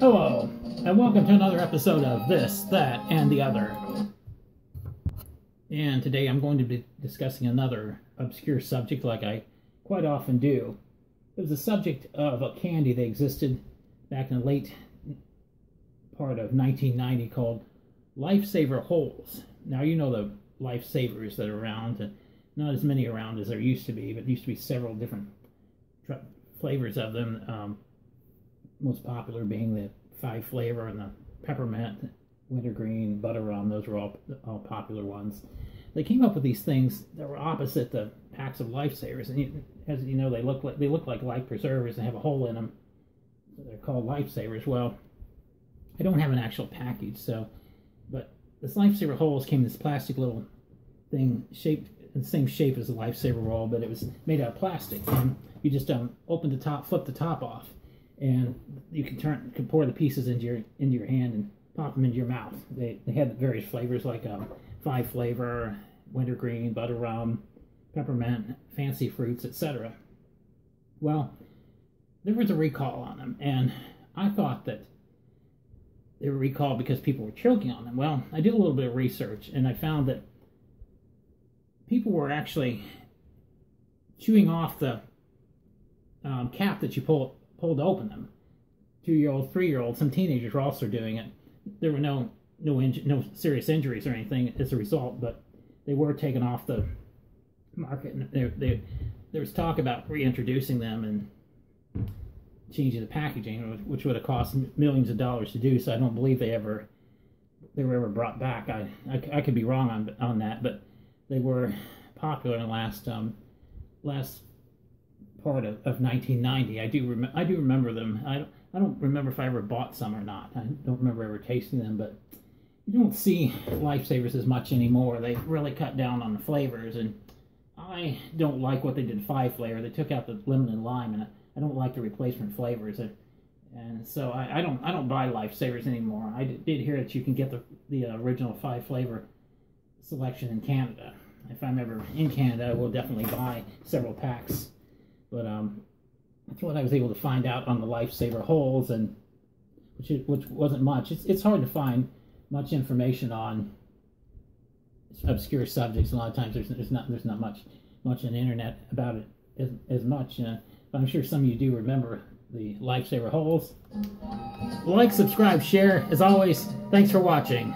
Hello, and welcome to another episode of This, That, and the Other. And today I'm going to be discussing another obscure subject like I quite often do. It was the subject of a candy that existed back in the late part of 1990 called Lifesaver Holes. Now, you know the Lifesavers that are around, not as many around as there used to be, but used to be several different flavors of them. Um, most popular being the five flavor and the peppermint, wintergreen, butter rum. Those were all all popular ones. They came up with these things that were opposite the packs of lifesavers, and you, as you know, they look like they look like life preservers and have a hole in them. So they're called lifesavers. Well, I don't have an actual package, so but this lifesaver holes came in this plastic little thing shaped in the same shape as the lifesaver roll, but it was made out of plastic, and you just um, open the top, flip the top off, and you can turn, can pour the pieces into your into your hand and pop them into your mouth. They they had various flavors like um, five flavor, wintergreen, butter rum, peppermint, fancy fruits, etc. Well, there was a recall on them, and I thought that they were recalled because people were choking on them. Well, I did a little bit of research, and I found that people were actually chewing off the um, cap that you pull pull to open them. Two year old, three year old, some teenagers were also doing it. There were no no inj- no serious injuries or anything as a result, but they were taken off the market. And they, they, there was talk about reintroducing them and changing the packaging, which would have cost millions of dollars to do. So I don't believe they ever they were ever brought back. I I, I could be wrong on on that, but they were popular in the last um, last part of, of 1990. I do rem- I do remember them. I don't, I don't remember if I ever bought some or not. I don't remember ever tasting them, but you don't see lifesavers as much anymore. They really cut down on the flavors, and I don't like what they did five flavor. They took out the lemon and lime, and I don't like the replacement flavors. And and so I, I don't I don't buy lifesavers anymore. I did hear that you can get the the original five flavor selection in Canada. If I'm ever in Canada, I will definitely buy several packs. But um, that's what I was able to find out on the Lifesaver holes, and which which wasn't much. It's it's hard to find much information on obscure subjects. A lot of times there's there's not there's not much much on the internet about it as, as much. Uh, but I'm sure some of you do remember the Lifesaver holes. Like, subscribe, share. As always, thanks for watching.